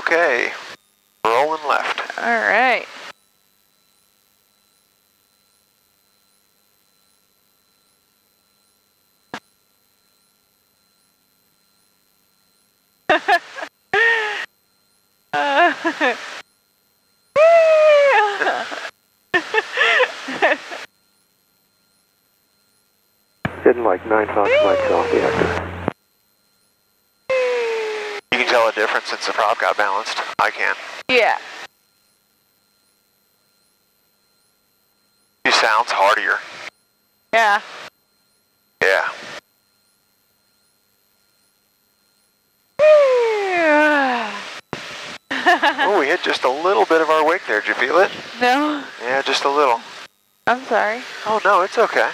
Okay. Rolling left. All right. Uh, Hidden like 9 Fox Mike off the actor. Tell a difference since the prop got balanced. I can. yeah. He sounds hardier. Yeah. Yeah. Oh, we hit just a little bit of our wake there. Did you feel it? no, Yeah, just a little. I'm sorry. Oh, no, it's okay.